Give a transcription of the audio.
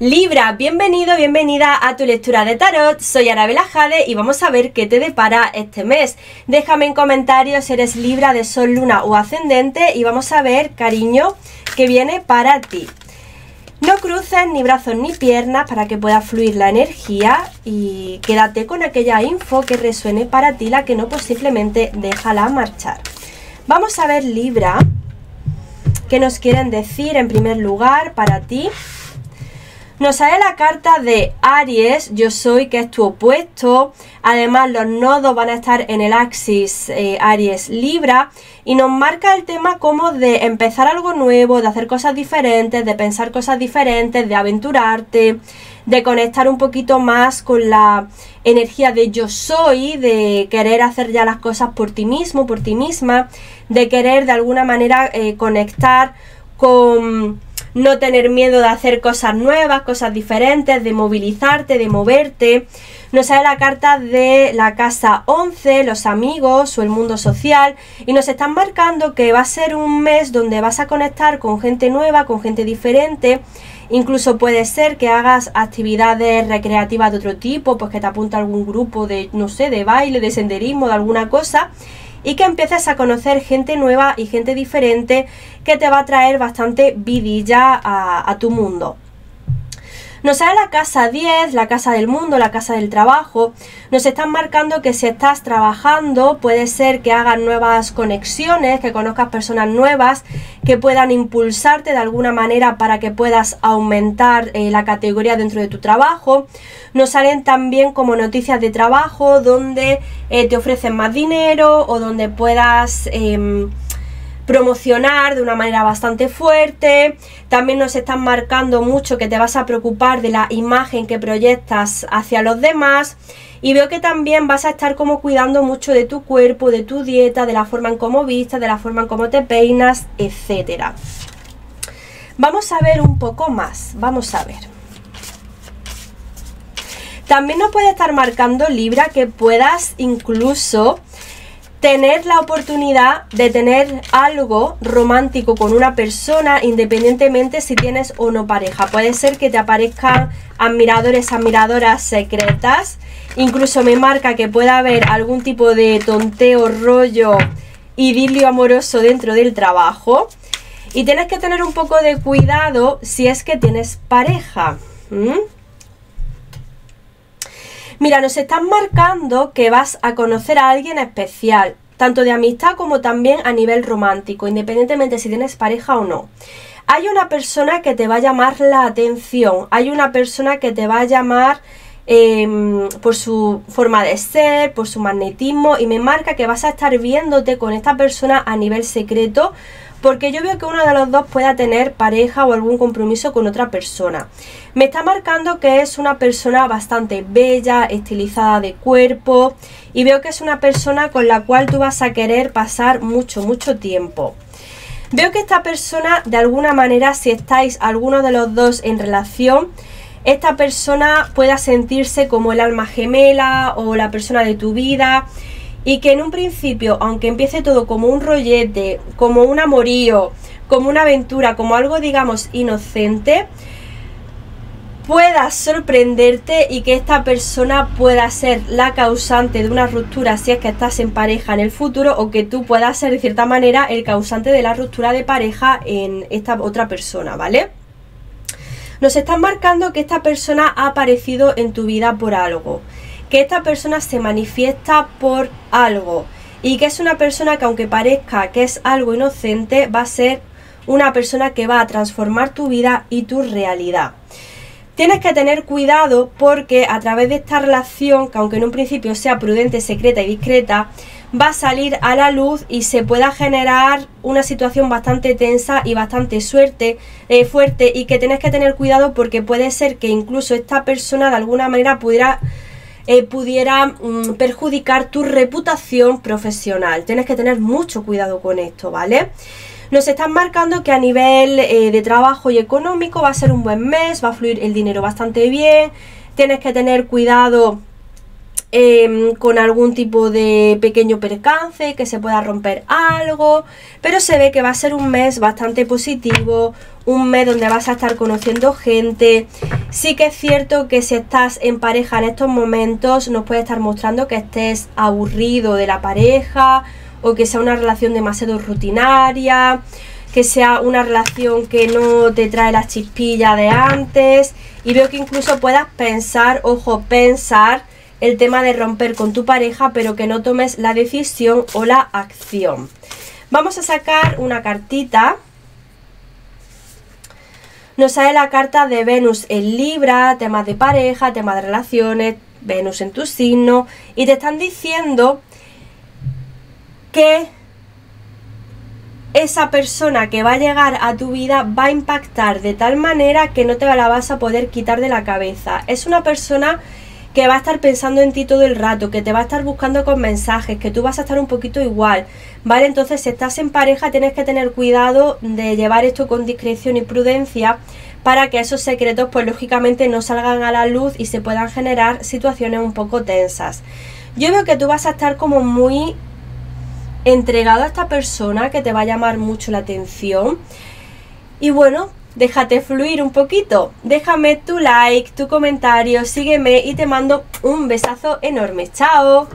Libra, bienvenido, bienvenida a tu lectura de tarot. Soy Arabela Jade y vamos a ver qué te depara este mes. Déjame en comentarios si eres Libra de Sol, Luna o Ascendente y vamos a ver, cariño, qué viene para ti. No cruces ni brazos ni piernas para que pueda fluir la energía y quédate con aquella info que resuene para ti, la que no, pues simplemente déjala marchar. Vamos a ver Libra, qué nos quieren decir en primer lugar para ti nos sale la carta de Aries, yo soy, que es tu opuesto. Además, los nodos van a estar en el axis eh, Aries Libra. Y nos marca el tema como de empezar algo nuevo, de hacer cosas diferentes, de pensar cosas diferentes, de aventurarte, de conectar un poquito más con la energía de yo soy, de querer hacer ya las cosas por ti mismo, por ti misma, de querer de alguna manera eh, conectar con no tener miedo de hacer cosas nuevas, cosas diferentes, de movilizarte, de moverte. Nos sale la carta de la casa 11, los amigos o el mundo social y nos están marcando que va a ser un mes donde vas a conectar con gente nueva, con gente diferente. Incluso puede ser que hagas actividades recreativas de otro tipo, pues que te apunte a algún grupo de, no sé, de baile, de senderismo, de alguna cosa y que empieces a conocer gente nueva y gente diferente que te va a traer bastante vidilla a, a tu mundo. Nos sale la casa 10, la casa del mundo, la casa del trabajo. Nos están marcando que si estás trabajando puede ser que hagas nuevas conexiones, que conozcas personas nuevas que puedan impulsarte de alguna manera para que puedas aumentar eh, la categoría dentro de tu trabajo. Nos salen también como noticias de trabajo donde eh, te ofrecen más dinero o donde puedas... Em, promocionar de una manera bastante fuerte. También nos están marcando mucho que te vas a preocupar de la imagen que proyectas hacia los demás. Y veo que también vas a estar como cuidando mucho de tu cuerpo, de tu dieta, de la forma en cómo vistas, de la forma en cómo te peinas, etcétera. Vamos a ver un poco más. Vamos a ver. También nos puede estar marcando Libra que puedas incluso tener la oportunidad de tener algo romántico con una persona independientemente si tienes o no pareja. Puede ser que te aparezcan admiradores, admiradoras secretas. Incluso me marca que pueda haber algún tipo de tonteo, rollo, idilio amoroso dentro del trabajo. Y tienes que tener un poco de cuidado si es que tienes pareja. Mira, nos están marcando que vas a conocer a alguien especial, tanto de amistad como también a nivel romántico, independientemente si tienes pareja o no. Hay una persona que te va a llamar la atención, hay una persona que te va a llamar em, por su forma de ser, por su magnetismo y me marca que vas a estar viéndote con esta persona a nivel secreto porque yo veo que uno de los dos pueda tener pareja o algún compromiso con otra persona. Me está marcando que es una persona bastante bella, estilizada de cuerpo y veo que es una persona con la cual tú vas a querer pasar mucho, mucho tiempo. Veo que esta persona, de alguna manera, si estáis alguno de los dos en relación, esta persona pueda sentirse como el alma gemela o la persona de tu vida y que en un principio, aunque empiece todo como un rollete, como un amorío, como una aventura, como algo digamos inocente, pueda sorprenderte y que esta persona pueda ser la causante de una ruptura si es que estás en pareja en el futuro o que tú puedas ser de cierta manera el causante de la ruptura de pareja en esta otra persona, ¿vale? Nos están marcando que esta persona ha aparecido en tu vida por algo que esta persona se manifiesta por algo y que es una persona que aunque parezca que es algo inocente, va a ser una persona que va a transformar tu vida y tu realidad. Tienes que tener cuidado porque a través de esta relación, que aunque en un principio sea prudente, secreta y discreta, va a salir a la luz y se pueda generar una situación bastante tensa y bastante suerte, eh, fuerte y que tienes que tener cuidado porque puede ser que incluso esta persona de alguna manera pudiera eh, pudiera mm, perjudicar tu reputación profesional. Tienes que tener mucho cuidado con esto, ¿vale? Nos están marcando que a nivel eh, de trabajo y económico va a ser un buen mes, va a fluir el dinero bastante bien. Tienes que tener cuidado em, con algún tipo de pequeño percance, que se pueda romper algo, pero se ve que va a ser un mes bastante positivo, un mes donde vas a estar conociendo gente. Sí que es cierto que si estás en pareja en estos momentos nos puede estar mostrando que estés aburrido de la pareja o que sea una relación demasiado rutinaria, que sea una relación que no te trae las chispillas de antes y veo que incluso puedas pensar, ojo, pensar el tema de romper con tu pareja pero que no tomes la decisión o la acción. Vamos a sacar una cartita nos sale la carta de Venus en Libra, temas de pareja, temas de relaciones, Venus en tu signo, y te están diciendo que esa persona que va a llegar a tu vida va a impactar de tal manera que no te la vas a poder quitar de la cabeza. Es una persona que va a estar pensando en ti todo el rato, que te va a estar buscando con mensajes, que tú vas a estar un poquito igual, ¿vale? Entonces, si estás en pareja, tienes que tener cuidado de llevar esto con discreción y prudencia para que esos secretos, pues lógicamente no salgan a la luz y se puedan generar situaciones un poco tensas. Yo veo que tú vas a estar como muy entregado a esta persona que te va a llamar mucho la atención. Y bueno, déjate fluir un poquito. Déjame tu like, tu comentario, sígueme y te mando un besazo enorme. ¡Chao!